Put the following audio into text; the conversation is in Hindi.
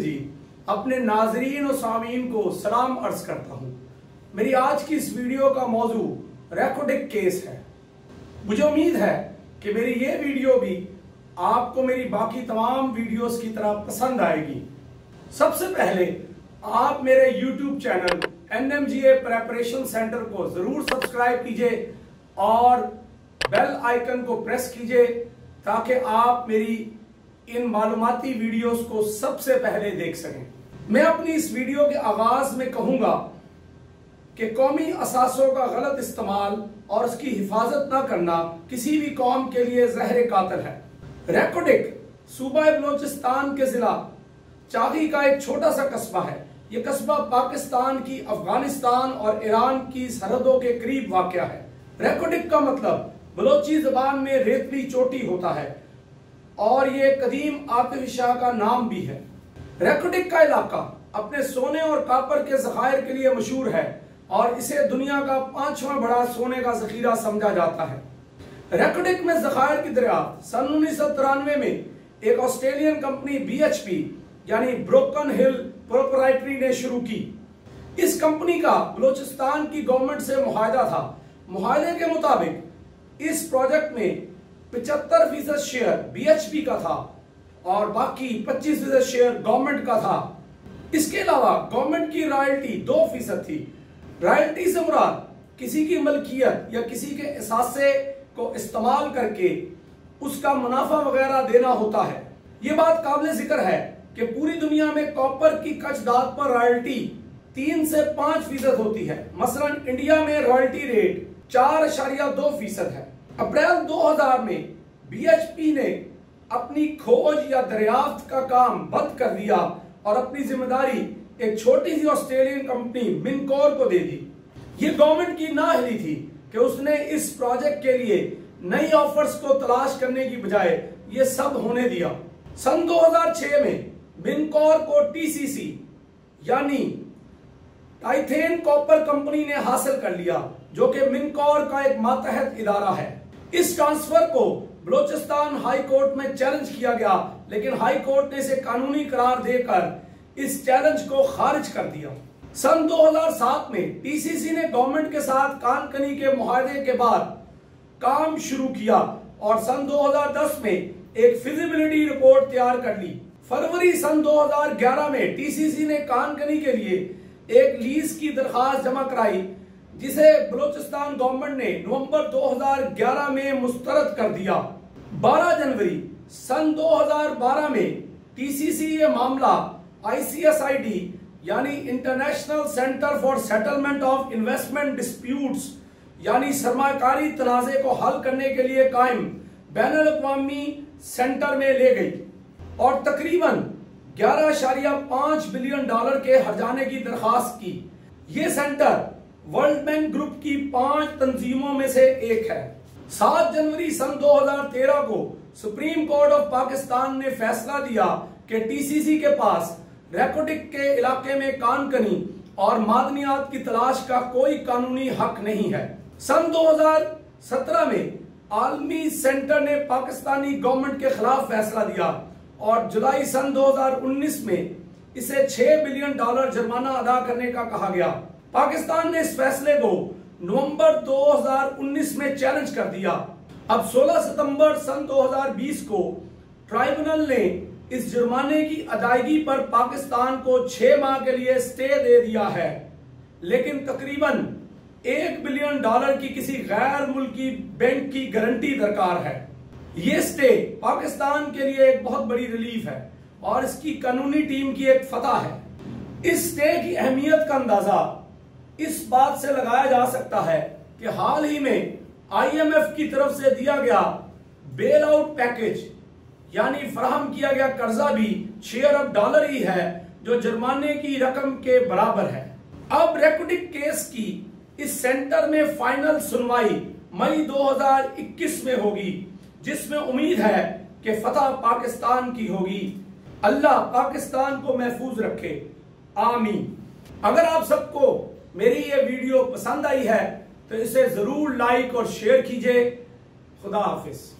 मजीद अपने नाजरीन और सामीन को सलाम अर्ज़ करता हूँ। मेरी आज की इस वीडियो का मौजू रेकोडिक केस है। मुझे उम्मीद है कि मेरी ये वीडियो भी आपको मेरी बाकी तमाम वीडियोस की तरह पसंद आएगी। सबसे पहले आप मेरे YouTube channel N M G A preparation centre को ज़रूर सब्सक्राइब कीजिए और बेल आइकन को प्रेस कीजिए ताकि आप मेरी इन मालूमती वीडियोस को सबसे पहले देख सकें। मैं अपनी इस वीडियो के आगाज़ में कहूँगा कि कौमी असासों का गलत इस्तेमाल और उसकी हिफाजत न करना किसी भी कौम के लिए जहर कातल है। रेकोडिक, सूबा बलोचिस्तान के जिला चागी का एक छोटा सा कस्बा है। यह कस्बा पाकिस्तान की अफ़गानिस्तान और ईरान की सरहदों के करीब वाक़ है। रेकोडिक का मतलब बलोची जबान में रेतली चोटी होता है। और ये कदीम आतिफ शाह का नाम भी है। रेकोडिक का इलाका अपने सोने और कापर के जखायर के लिए मशहूर है और इसे दुनिया का पांचवा बड़ा सोने का जखीरा समझा जाता है। रेकोडिक में जखायर की दरियाफ्त सन उन्नीस सौ तिरानवे में एक ऑस्ट्रेलियन कंपनी बीएचपी यानी ब्रोकन हिल प्रोपराइटरी ने शुरू की। इस कंपनी का बलोचिस्तान की गवर्नमेंट से मुहिदा था। मुहिदे के मुताबिक इस प्रोजेक्ट में पिछहत्तर फ़ीसद शेयर बीएचपी का था और बाकी 25 फ़ीसद शेयर गवर्नमेंट का था। इसके अलावा गवर्नमेंट की रॉयल्टी दो फ़ीसद थी। रॉयल्टी से मुराद किसी की मलकियत या किसी के एहसासे को इस्तेमाल करके उसका मुनाफा वगैरह देना होता है। ये बात काबिल ज़िक्र है कि पूरी दुनिया में कॉपर की कच दाद पर रॉयल्टी तीन से पाँच फ़ीसद होती है। मसलन इंडिया में रॉयल्टी रेट चार अशारिया दो फ़ीसद है। अप्रैल 2000 में बीएचपी ने अपनी खोज या दरियाफ्त का काम बंद कर दिया और अपनी ज़िम्मेदारी एक छोटी सी ऑस्ट्रेलियन कंपनी मिनकोर को दे दी। ये गवर्नमेंट की ना हिली थी कि उसने इस प्रोजेक्ट के लिए नई ऑफर्स को तलाश करने की बजाय ये सब होने दिया। सन 2006 में मिनकोर को टीसीसी यानी टाइथेन कॉपर कंपनी ने हासिल कर लिया, जो कि मिनकोर का एक मातहत इदारा है। इस ट्रांसफ़र को बलोचिस्तान हाई कोर्ट में चैलेंज किया गया, लेकिन हाई कोर्ट ने इसे कानूनी करार देकर इस चैलेंज को खारिज कर दिया। सन 2007 में टीसीसी ने गवर्नमेंट के साथ कानकनी के मुहिदे के बाद काम शुरू किया और सन 2010 में एक फिजिबिलिटी रिपोर्ट तैयार कर ली। फरवरी सन 2011 में टीसीसी ने कानकनी के लिए एक लीज की दरखास्त जमा कराई जिसे बलूचिस्तान गवर्नमेंट ने नवंबर 2011 में मुस्तरद कर दिया। 12 जनवरी सन 2012 में टीसीसी ये मामला आईसीएसआईडी यानी International Centre for Settlement of Investment Disputes यानी सरमाकारी तनाजे को हल करने के लिए कायम बैन अवी सेंटर में ले गई और तकरीबन ग्यारह पाँच बिलियन डॉलर के हरजाने की दरखास्त की। ये सेंटर वर्ल्ड बैंक ग्रुप की पाँच तंजीमों में से एक है। सात जनवरी सन 2013 को सुप्रीम कोर्ट ऑफ़ पाकिस्तान ने फैसला दिया कि टीसीसी के पास रेकोटिक के इलाके में कानकनी और मादनियात की तलाश का कोई कानूनी हक नहीं है। सन 2017 में आलमी सेंटर ने पाकिस्तानी गवर्नमेंट के खिलाफ फैसला दिया और जुलाई सन 2019 में इसे 6 बिलियन डॉलर जुर्माना अदा करने का कहा गया। पाकिस्तान ने इस फैसले को नवंबर 2019 में चैलेंज कर दिया। अब 16 सितंबर सन 2020 को ट्राइब्यूनल ने इस जुर्माने की अदायगी पर पाकिस्तान को छह माह के लिए स्टे दे दिया है। लेकिन तकरीबन एक बिलियन डॉलर की किसी गैर मुल्की बैंक की गारंटी दरकार है। ये स्टे पाकिस्तान के लिए एक बहुत बड़ी रिलीफ है और इसकी कानूनी टीम की एक फतह है। इस स्टे की अहमियत का अंदाज़ा इस बात से लगाया जा सकता है कि हाल ही में आईएमएफ की तरफ़ से दिया गया बेल आउट पैकेज यानी फराहम किया गया कर्जा भी छह अरब डॉलर ही है, जो जुर्माने की रकम के बराबर है। अब रेकुडिक केस की इस सेंटर में फाइनल सुनवाई मई 2021 में होगी, जिसमें उम्मीद है कि फतह पाकिस्तान की होगी। अल्लाह पाकिस्तान को महफूज रखे। आमीन। अगर आप सबको मेरी ये वीडियो पसंद आई है तो इसे ज़रूर लाइक और शेयर कीजिए। खुदा हाफिज़।